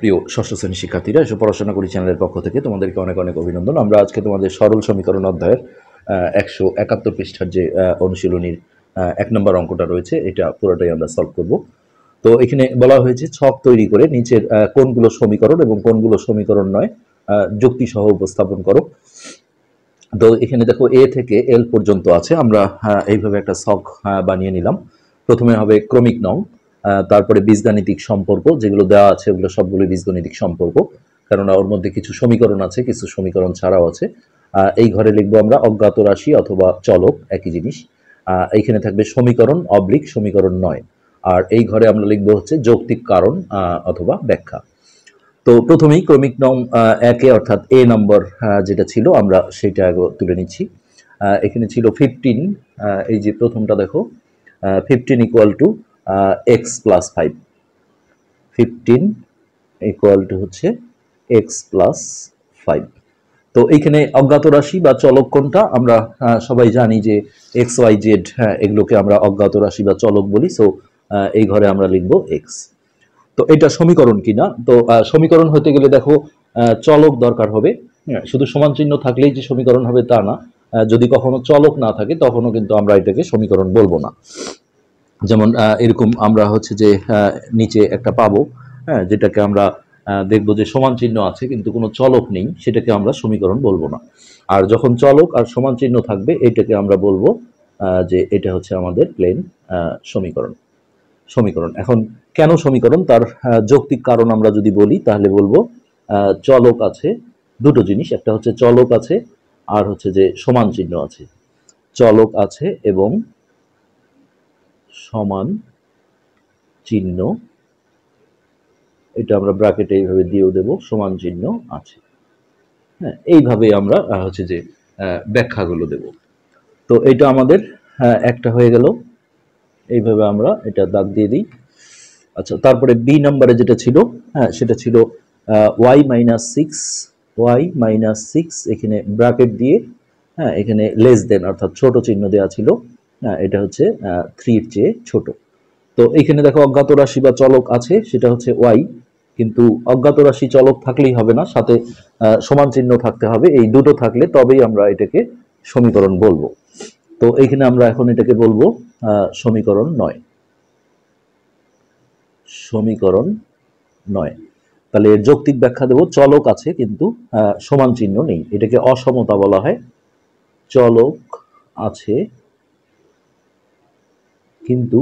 প্রিয় ষষ্ঠ শ্রেণির শিক্ষার্থীরা এসব পড়াশোনা করি চ্যানেলের পক্ষ থেকে তোমাদেরকে অনেক অনেক অভিনন্দন। আমরা আজকে তোমাদের সরল সমীকরণ অধ্যায়ের একশো একাত্তর পৃষ্ঠার যে অনুশীলনীর এক নম্বর অঙ্কটা রয়েছে এটা পুরোটাই আমরা সলভ করব। তো এখানে বলা হয়েছে ছক তৈরি করে নিচের কোনগুলো সমীকরণ এবং কোনগুলো সমীকরণ নয় আহ, যুক্তি সহ উপস্থাপন করো। তো এখানে দেখো এ থেকে এল পর্যন্ত আছে আমরা এইভাবে একটা ছক বানিয়ে নিলাম। প্রথমে হবে ক্রমিক নং। তারপরে বীজগাণিতিক সম্পর্ক, যেগুলো দেওয়া আছে ওগুলো সবগুলো বীজগণিতিক সম্পর্ক, কেননা ওর মধ্যে কিছু সমীকরণ আছে, কিছু সমীকরণ ছাড়াও আছে। এই ঘরে লিখব আমরা অজ্ঞাত রাশি অথবা চলক, একই জিনিস। এইখানে থাকবে সমীকরণ অবলিক সমীকরণ নয়। আর এই ঘরে আমরা লিখব হচ্ছে যৌক্তিক কারণ অথবা ব্যাখ্যা। তো প্রথমেই ক্রমিক নং একে, অর্থাৎ এ নম্বর যেটা ছিল, আমরা সেটা তুলে নিচ্ছি। এখানে ছিল ফিফটিন এই যে প্রথমটা দেখো fifteen equal to x plus five fifteen equal to হচ্ছে এক্স প্লাস ফাইভ তো এইখানে অজ্ঞাত রাশি বা চলক কোনটা? আমরা সবাই জানি যে এক্স ওয়াই জেড হ্যাঁ এগুলোকে আমরা অজ্ঞাত রাশি বা চলক বলি। সো এই ঘরে আমরা লিখব এক্স তো এটা সমীকরণ কিনা? তো সমীকরণ হতে গেলে দেখো চলক দরকার হবে। হ্যাঁ, শুধু সমান চিহ্ন থাকলেই যে সমীকরণ হবে তা না। যদি কখনো চলক না থাকে তখনও কিন্তু আমরা এটাকে সমীকরণ বলব না। যেমন এরকম আমরা হচ্ছে যে নিচে একটা পাবো হ্যাঁ যেটাকে আমরা দেখব যে সমান চিহ্ন আছে, কিন্তু কোনো চলক নেই, সেটাকে আমরা সমীকরণ বলব না। আর যখন চলক আর সমান চিহ্ন থাকবে, এটাকে আমরা বলব যে এটা হচ্ছে আমাদের প্লেন সমীকরণ। সমীকরণ। এখন কেন সমীকরণ? তার যৌক্তিক কারণ আমরা যদি বলি, তাহলে বলব চলক আছে, দুটো জিনিস, একটা হচ্ছে চলক আছে, আর হচ্ছে যে সমান চিহ্ন আছে। চলক আছে এবং সমান চিহ্ন। এটা আমরা ব্র্যাকেটে এইভাবে দিয়েও দেব, সমান চিহ্ন আছে। হ্যাঁ এইভাবে আমরা হচ্ছে যে ব্যাখ্যাগুলো দেব। তো এটা আমাদের একটা হয়ে গেল। এইভাবে আমরা এটা দাগ দিয়ে দিই। আচ্ছা তারপরে বি নাম্বারে যেটা ছিল হ্যাঁ সেটা ছিল y minus six y minus six এখানে ব্র্যাকেট দিয়ে হ্যাঁ এখানে লেস দেন অর্থাৎ ছোট চিহ্ন দেওয়া ছিল। এটা হচ্ছে থ্রির চেয়ে ছোট। তো এখানে দেখো অজ্ঞাত রাশি বা চলক আছে, সেটা হচ্ছে ওয়াই। কিন্তু অজ্ঞাত রাশি চলক থাকলেই হবে না, সাথে সমান চিহ্ন থাকতে হবে। এই দুটো থাকলে তবেই আমরা এটাকে সমীকরণ বলব। তো এইখানে আমরা এখন এটাকে বলব সমীকরণ নয়। সমীকরণ নয়। তাহলে এর যৌক্তিক ব্যাখ্যা দেব, চলক আছে কিন্তু সমান চিহ্ন নেই। এটাকে অসমতা বলা হয়। চলক আছে কিন্তু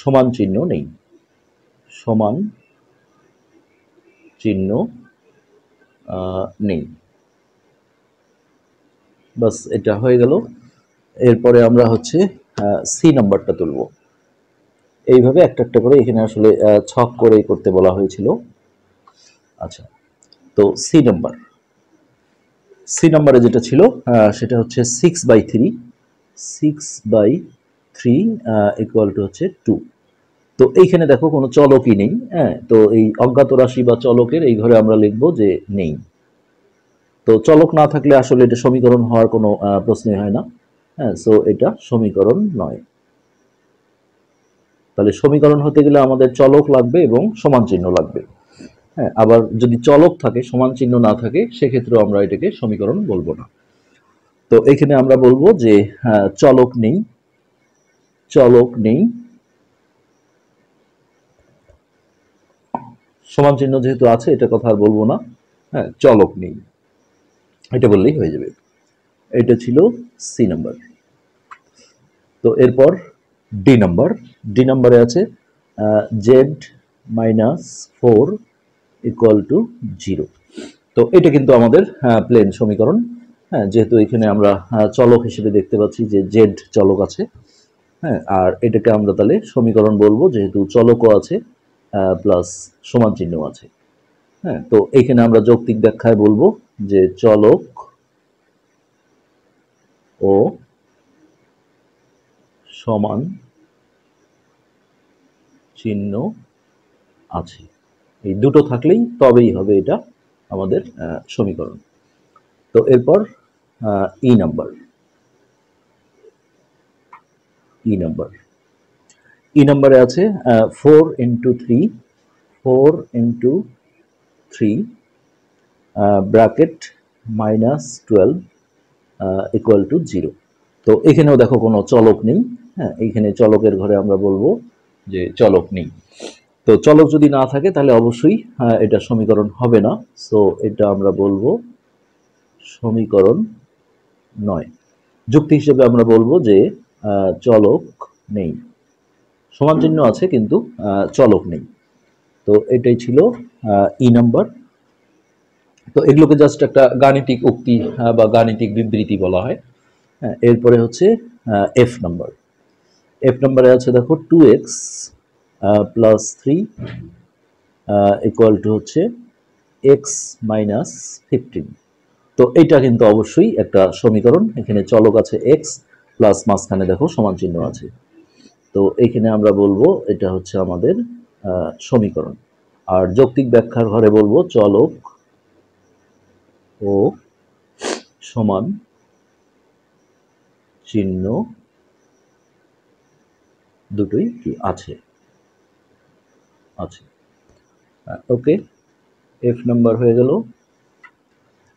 সমান চিহ্ন নেই। সমান চিহ্ন নেই। বাস, এটা হয়ে গেল। এরপরে আমরা হচ্ছে সি নাম্বারটা তুলব। এইভাবে একটা একটা করে এখানে আসলে ছক করেই করতে বলা হয়েছিল। আচ্ছা তো সি নাম্বার। সি নাম্বারে যেটা ছিল সেটা হচ্ছে six by three six by three equal to হচ্ছে টু তো এইখানে দেখো কোনো চলকই নেই হ্যাঁ? তো এই অজ্ঞাত রাশি বা চলকের এই ঘরে আমরা লিখব যে নেই। তো চলক না থাকলে আসলে এটা সমীকরণ হওয়ার কোনো প্রশ্নই হয় না হ্যাঁ? সো এটা সমীকরণ নয়। তাহলে সমীকরণ হতে গেলে আমাদের চলক লাগবে এবং সমান চিহ্ন লাগবে হ্যাঁ? আবার যদি চলক থাকে, সমান চিহ্ন না থাকে, সেক্ষেত্রেও আমরা এটাকে সমীকরণ বলব না। তো এখানে আমরা বলব যে হ্যাঁ, চলক নেই চলক নেই। সমান চিহ্ন যেহেতু আছে এটা কথা আর বলব না। হ্যাঁ চলক নেই। এটা বললেই হয়ে যাবে। এটা ছিল সি নাম্বার তো এরপর ডি নাম্বার ডি নাম্বারে আছে Z minus four equal to zero তো এটা কিন্তু আমাদের প্লেন সমীকরণ। হ্যাঁ যেহেতু এখানে আমরা চলক হিসেবে দেখতে পাচ্ছি যে জেড চলক আছে হ্যাঁ আর এটাকে আমরা তাহলে সমীকরণ বলব, যেহেতু চলকও আছে প্লাস সমান চিহ্ন আছে হ্যাঁ তো এখানে আমরা যৌক্তিক ব্যাখ্যায় বলব যে চলক ও সমান চিহ্ন আছে। এই দুটো থাকলেই তবেই হবে এটা আমাদের সমীকরণ। তো এরপর E number E number E নাম্বারে আছে four into three four into three bracket minus twelve equal to zero তো এখানেও দেখো কোনো চলক নেই হ্যাঁ এইখানে চলকের ঘরে আমরা বলব যে চলক নেই। তো চলক যদি না থাকে তাহলে অবশ্যই এটা সমীকরণ হবে না। সো এটা আমরা বলব সমীকরণ নয়। যুক্তি হিসেবে আমরা বলব যে চলক নেই। সমান চিহ্ন আছে কিন্তু চলক নেই। তো এটাই ছিল ই নাম্বার। তো এগুলোকে জাস্ট একটা গাণিতিক উক্তি বা গাণিতিক বিবৃতি বলা হয়। হ্যাঁ এরপরে হচ্ছে এফ নাম্বার এফ নাম্বারে আছে দেখো two x plus three equal to হচ্ছে এক্স মাইনাস ফিফটিন তো এটা কিন্তু অবশ্যই একটা সমীকরণ। এখানে চলক আছে এক্স প্লাস মাঝখানে দেখো সমান চিহ্ন আছে। তো এখানে আমরা বলব এটা হচ্ছে আমাদের সমীকরণ। আর যৌক্তিক ব্যাখ্যার ঘরে বলব চলক ও সমান চিহ্ন দুটোই কি আছে? আছে। ওকে এফ নাম্বার হয়ে গেল।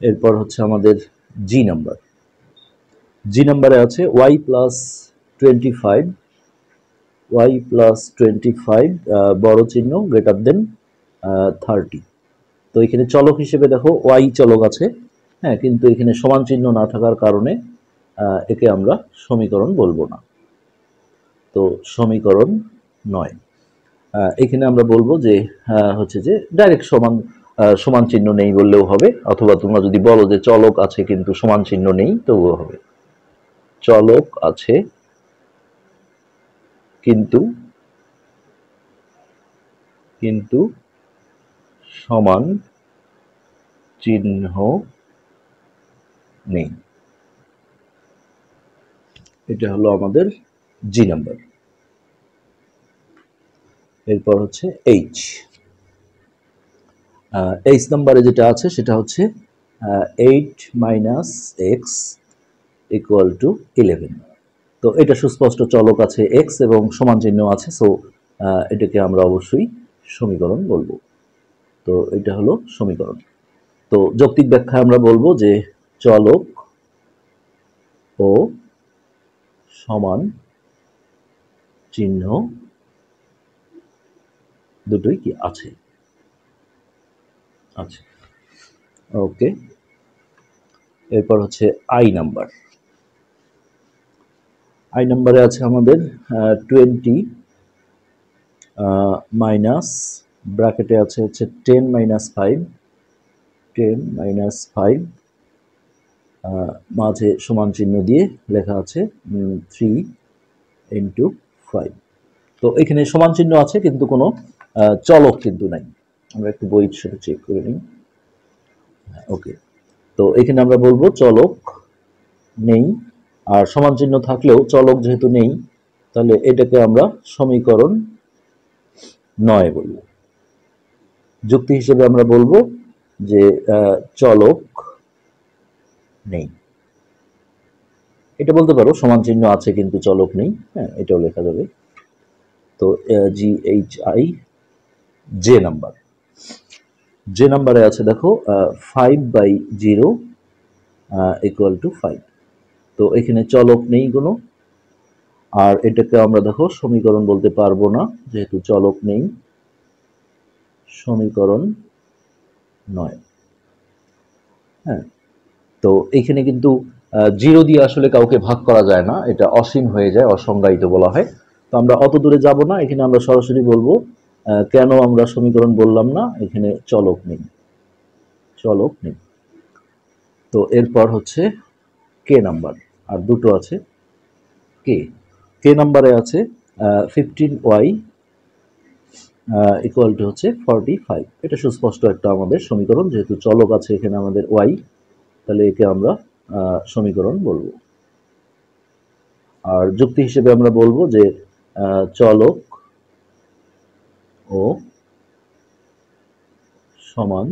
এরপর হচ্ছে আমাদের জি নাম্বার জি নাম্বারে আছে y plus twenty five y plus twenty five বড় চিহ্ন গ্রেটার দেন থার্টি তো এখানে চলক হিসেবে দেখো ওয়াই চলক আছে। হ্যাঁ কিন্তু এখানে সমান চিহ্ন না থাকার কারণে একে আমরা সমীকরণ বলব না। তো সমীকরণ নয়। এখানে আমরা বলব যে হচ্ছে যে ডাইরেক্ট সমান সমান চিহ্ন নেই বললেও হবে, অথবা তোমরা যদি বলো যে চলক আছে কিন্তু সমান চিহ্ন নেই, তবুও হবে। চলক আছে কিন্তু কিন্তু সমান চিহ্ন নেই। এটা হলো আমাদের জি নাম্বার এরপর হচ্ছে এইচ এইচ নাম্বারে যেটা আছে, সেটা হচ্ছে eight minus x equal to eleven তো এটা সুস্পষ্ট চলক আছে এক্স এবং সমান চিহ্ন আছে সো এটাকে আমরা অবশ্যই সমীকরণ বলব। তো এটা হলো সমীকরণ। তো যৌক্তিক ব্যাখ্যা আমরা বলব যে চলক ও সমান চিহ্ন দুটোই কি আছে? আছে ওকে। এরপর হচ্ছে আই নাম্বার আই নাম্বারে আছে আমাদের টোয়েন্টি মাইনাস ব্র্যাকেটে আছে হচ্ছে ten minus five ten minus five মাঝে সমান চিহ্ন দিয়ে লেখা আছে থ্রি ইন্টু ফাইভ তো এখানে সমান চিহ্ন আছে, কিন্তু কোনো চলক কিন্তু নাই। আমরা একটু বই সেটা চেক করে নিই। ওকে তো এখানে আমরা বলব চলক নেই, আর সমান চিহ্ন থাকলেও চলক যেহেতু নেই, তাহলে এটাকে আমরা সমীকরণ নয় বলব। যুক্তি হিসেবে আমরা বলব যে চলক নেই। এটা বলতে পারো, সমান চিহ্ন আছে কিন্তু চলক নেই। হ্যাঁ এটাও লেখা যাবে। তো G H I J number যে নাম্বারে আছে দেখো five by zero equal to five তো এখানে চলক নেই কোনো। আর এটাকে আমরা দেখো, সমীকরণ বলতে পারব না, যেহেতু চলক নেই। সমীকরণ নয়। হ্যাঁ তো এখানে কিন্তু জিরো দিয়ে আসলে কাউকে ভাগ করা যায় না, এটা অসীম হয়ে যায়, অসংজ্ঞায়িত বলা হয়। তো আমরা অত দূরে যাব না, এখানে আমরা সরাসরি বলব কেন আমরা সমীকরণ বললাম না? এখানে চলক নেই। চলক নেই। তো এরপর হচ্ছে কে নাম্বার, আর দুটো আছে কে কে নাম্বারে আছে ফিফটিন ওয়াই ইকুয়াল টু হচ্ছে ফর্টি ফাইভ এটা সুস্পষ্ট একটা আমাদের সমীকরণ, যেহেতু চলক আছে এখানে আমাদের ওয়াই তাহলে একে আমরা সমীকরণ বলব। আর যুক্তি হিসেবে আমরা বলব যে চলক ও সমান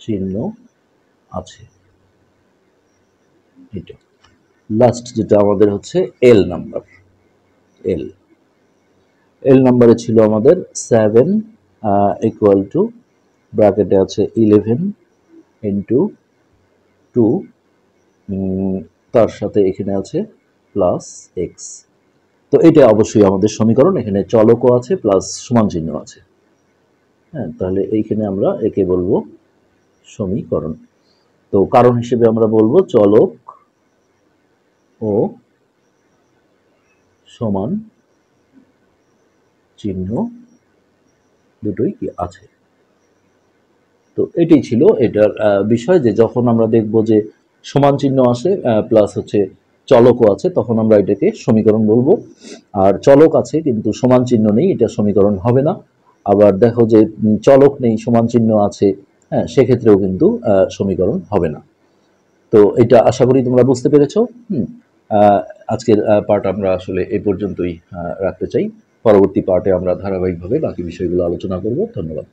চিহ্ন আছে। এটা লাস্ট যেটা আমাদের হচ্ছে এল নাম্বার এল এল নাম্বারে ছিল আমাদের সেভেন ইকুয়াল টু ব্র্যাকেটে আছে ইলেভেন ইন্টু টু তার সাথে এখানে আছে প্লাস এক্স তো এটা অবশ্যই আমাদের সমীকরণ। এখানে চলকও আছে প্লাস সমান চিহ্ন আছে। হ্যাঁ তাহলে এইখানে আমরা একে বলব সমীকরণ। তো কারণ হিসেবে আমরা বলব চলক ও সমান চিহ্ন দুটোই কি আছে? তো এটাই ছিল এটার বিষয় যে যখন আমরা দেখব যে সমান চিহ্ন আসে প্লাস হচ্ছে চলকও আছে, তখন আমরা এটাকে সমীকরণ বলব। আর চলক আছে, কিন্তু সমান চিহ্ন নেই, এটা সমীকরণ হবে না। আবার দেখো যে চলক নেই, সমান চিহ্ন আছে হ্যাঁ সেক্ষেত্রেও কিন্তু সমীকরণ হবে না। তো এটা আশা করি তোমরা বুঝতে পেরেছ। হুম আজকের পার্ট আমরা আসলে এ পর্যন্তই রাখতে চাই। পরবর্তী পার্টে আমরা ধারাবাহিকভাবে বাকি বিষয়গুলো আলোচনা করব। ধন্যবাদ।